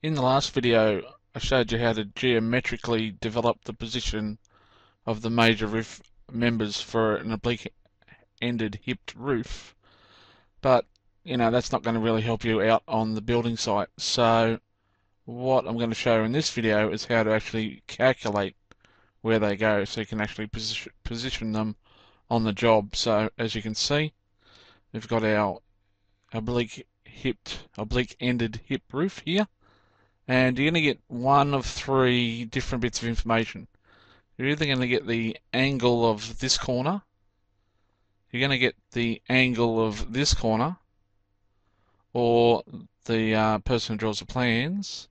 In the last video, I showed you how to geometrically develop the position of the major roof members for an oblique-ended hipped roof, but you know that's not going to really help you out on the building site. So what I'm going to show in this video is how to actually calculate where they go so you can actually position, position them on the job. So as you can see, we've got our oblique hipped, oblique ended hip roof here and you're going to get one of three different bits of information. You're either going to get the angle of this corner, you're going to get the angle of this corner, or the uh, person who draws the plans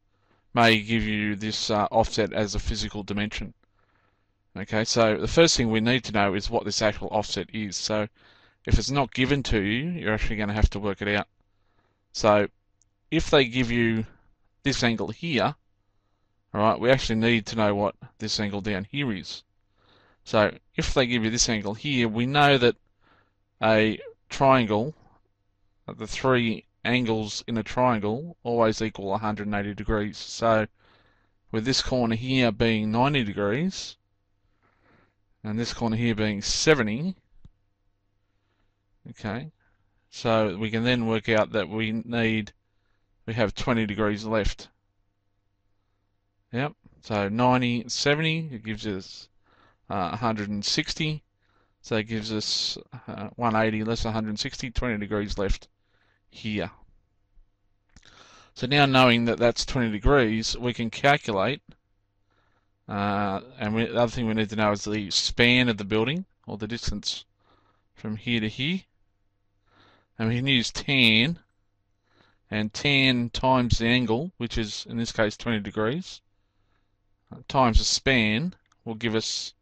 may give you this uh, offset as a physical dimension. Okay, so the first thing we need to know is what this actual offset is. So if it's not given to you, you're actually going to have to work it out. So if they give you this angle here, alright, we actually need to know what this angle down here is. So if they give you this angle here, we know that a triangle, uh, the three angles in a triangle always equal 180 degrees. So with this corner here being 90 degrees, and this corner here being 70, okay, so we can then work out that we need we have 20 degrees left. Yep, so 90, 70, it gives us uh, 160. So it gives us uh, 180 less 160, 20 degrees left here. So now knowing that that's 20 degrees, we can calculate, uh, and we, the other thing we need to know is the span of the building, or the distance from here to here. And we can use tan and tan times the angle, which is in this case 20 degrees, uh, times the span will give us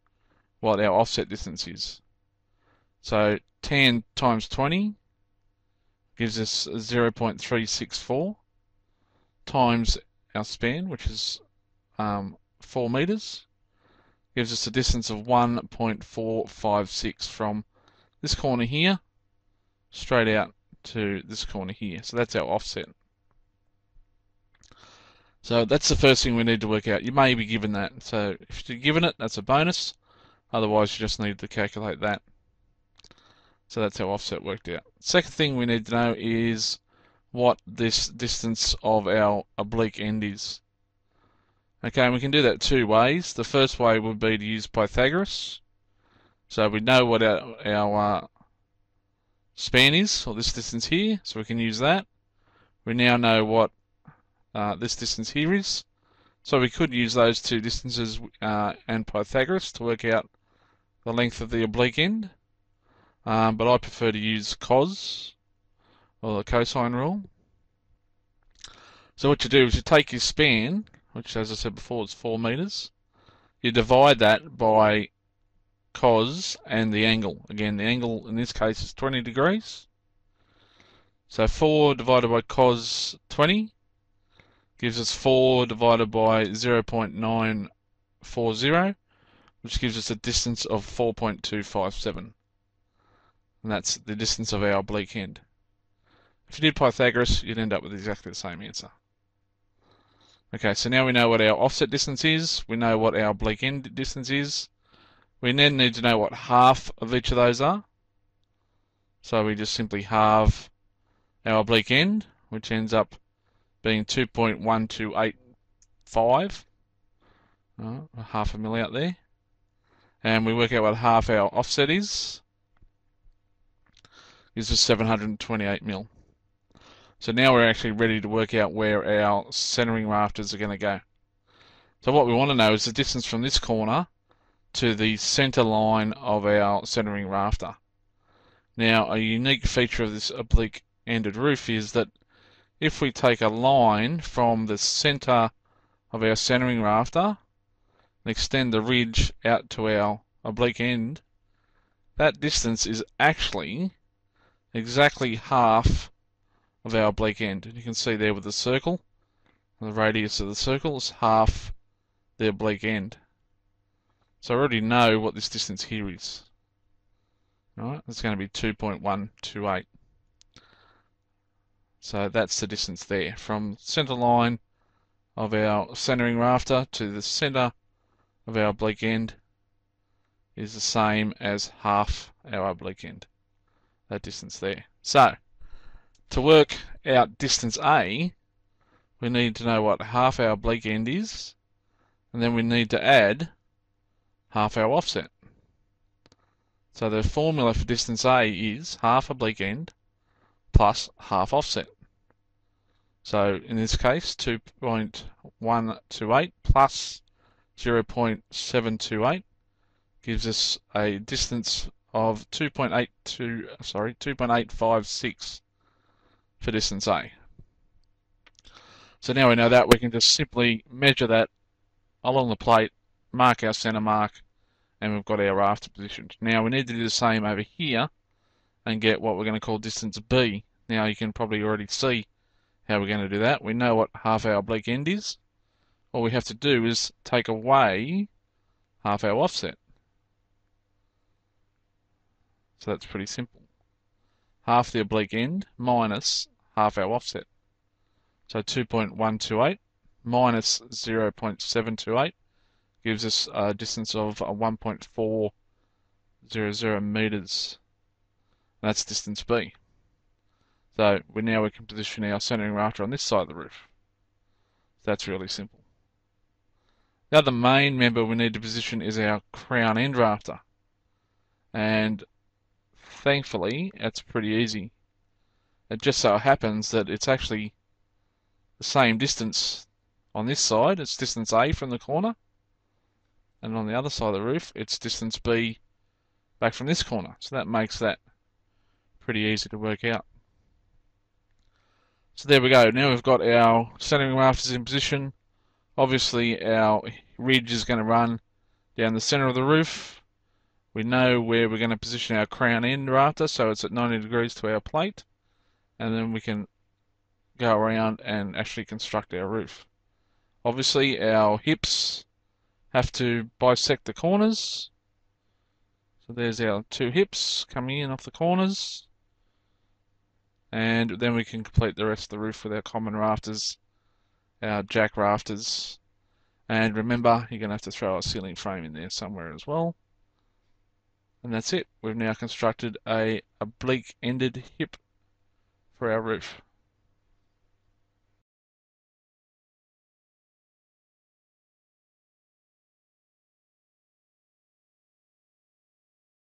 what our offset distance is. So tan times 20 gives us 0.364 times our span, which is um, 4 meters, gives us a distance of 1.456 from this corner here straight out to this corner here. So that's our offset. So that's the first thing we need to work out. You may be given that. So if you're given it, that's a bonus. Otherwise, you just need to calculate that. So that's how offset worked out. Second thing we need to know is what this distance of our oblique end is. Okay, we can do that two ways. The first way would be to use Pythagoras. So we know what our, our uh, span is, or this distance here, so we can use that. We now know what uh, this distance here is, so we could use those two distances uh, and Pythagoras to work out the length of the oblique end, um, but I prefer to use cos, or the cosine rule. So what you do is you take your span, which as I said before is 4 metres, you divide that by cos and the angle. Again, the angle in this case is 20 degrees. So 4 divided by cos 20 gives us 4 divided by 0.940, which gives us a distance of 4.257. And that's the distance of our oblique end. If you did Pythagoras, you'd end up with exactly the same answer. Okay, so now we know what our offset distance is, we know what our oblique end distance is, we then need to know what half of each of those are. So we just simply halve our oblique end, which ends up being 2.1285. Uh, half a milli out there. And we work out what half our offset is. This Is just 728 mil. So now we're actually ready to work out where our centering rafters are going to go. So what we want to know is the distance from this corner to the center line of our centering rafter. Now, a unique feature of this oblique ended roof is that if we take a line from the center of our centering rafter and extend the ridge out to our oblique end, that distance is actually exactly half of our oblique end. And you can see there with the circle, the radius of the circle is half the oblique end. So I already know what this distance here is. Right, it's going to be 2.128. So that's the distance there from center line of our centering rafter to the center of our oblique end is the same as half our oblique end, that distance there. So, to work out distance A, we need to know what half our oblique end is, and then we need to add half our offset. So the formula for distance A is half oblique end plus half offset. So in this case, 2.128 plus 0.728 gives us a distance of 2.82, sorry, 2.856 for distance A. So now we know that, we can just simply measure that along the plate, mark our center mark, and we've got our rafter positioned. Now we need to do the same over here and get what we're going to call distance B. Now you can probably already see how we're going to do that. We know what half our oblique end is. All we have to do is take away half our offset. So that's pretty simple. Half the oblique end minus half our offset. So 2.128 minus 0.728 gives us a distance of uh, 1.400 meters. That's distance B. So we now we can position our centering rafter on this side of the roof. That's really simple. Now the main member we need to position is our crown end rafter. And thankfully, it's pretty easy. It just so happens that it's actually the same distance on this side. It's distance A from the corner and on the other side of the roof it's distance B back from this corner. So that makes that pretty easy to work out. So there we go. Now we've got our centering rafters in position. Obviously our ridge is going to run down the center of the roof. We know where we're going to position our crown end rafter so it's at 90 degrees to our plate and then we can go around and actually construct our roof. Obviously our hips have to bisect the corners. So there's our two hips coming in off the corners. And then we can complete the rest of the roof with our common rafters, our jack rafters. And remember, you're going to have to throw a ceiling frame in there somewhere as well. And that's it. We've now constructed a oblique ended hip for our roof.